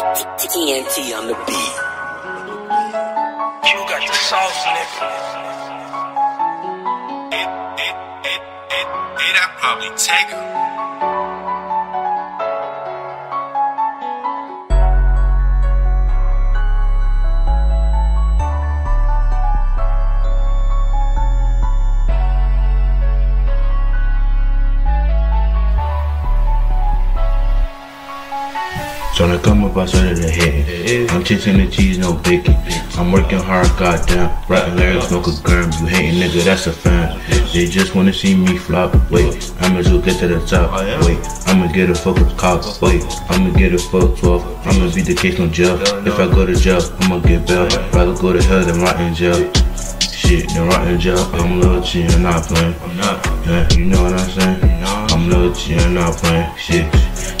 TNT on the beat. You got the sauce, nigga. It, it, it, it, I probably take her. Tryna come up outside of the head. I'm chasing the cheese, no bacon. I'm working hard, goddamn. Writing lyrics, smoke a gram. You hating nigga, that's a fan. They just wanna see me flop. Wait, I'ma just get to the top. Wait, I'ma get a fucking cop. Wait, I'ma get a fuck 12. I'ma beat the case, no jail. If I go to jail, I'ma get bail. Rather go to hell than rot in jail. Shit, then rot in jail. I'm little G, I'm not playing. Yeah, you know what I'm saying? I'm little G, I'm not playing. Shit,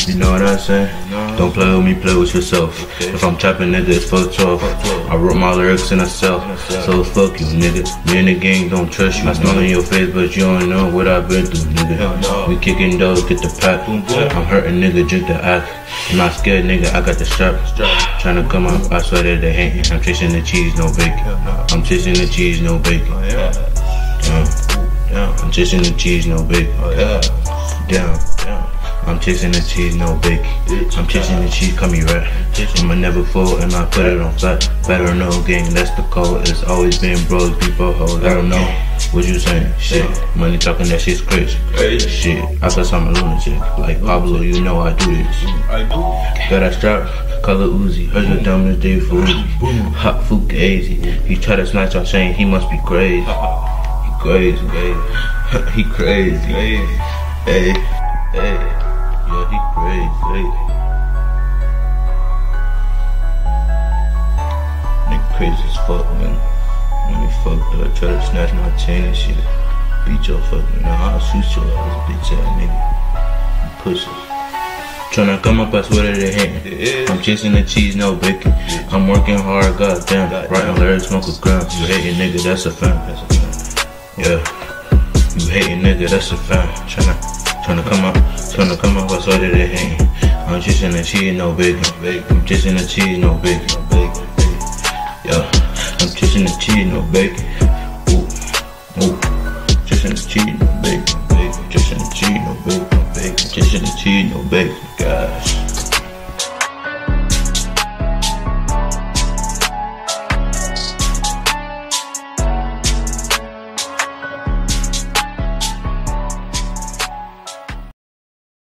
you know what I'm saying? Don't play with me, play with yourself. If I'm trapping, nigga, it's fuck 12. I wrote my lyrics in a cell, so fuck you, nigga. Me and the gang don't trust you. I smile in your face, but you don't know what I've been through, nigga. We kicking doors, get the pack. I'm hurting, nigga, drink the act. I'm not scared, nigga, I got the strap. Tryna come up, I swear that they hate. I'm chasing the cheese, no bacon. I'm chasing the cheese, no bacon. Down. I'm chasing the cheese, no bacon. Down. I'm chasing the cheese, no bacon. I'm chasing the cheese, call me right. I'ma never fold and I put it on flat. Better know gang, that's the code. It's always been bros, people hoes. I don't know what you saying. Shit, money talking that shit's crazy. Shit, I guess I'm a lunatic. Like Pablo, you know I do this. I do. Got a strap, color Uzi. Heard your dumb as day for. Hot food gazy. He try to snatch our chain, he must be crazy. He crazy, he crazy. Hey, hey. Yeah, he crazy. Nigga crazy as fuck, man. When he fucked uh, up, try to snatch my chain and shit. Beat your fucking, nah, I'll shoot your ass, bitch ass nigga. You pussy. Tryna come up, I swear to the hand. I'm chasing the cheese, no bacon. I'm working hard, goddamn. Writing lyrics, smoke a gram. You hating nigga, that's a fan. Yeah. You hating nigga, that's a fan. Tryna, tryna come up, tryna come up, swear to the hand. I'm chasing the cheese, no bacon. I'm chasing the cheese, no bacon. Yeah. I'm chasing the cheese, no bacon. Ooh, ooh. Chasing the cheese, no bacon. Chasing the cheese, no bacon. Chasing the cheese, no bacon. Gosh.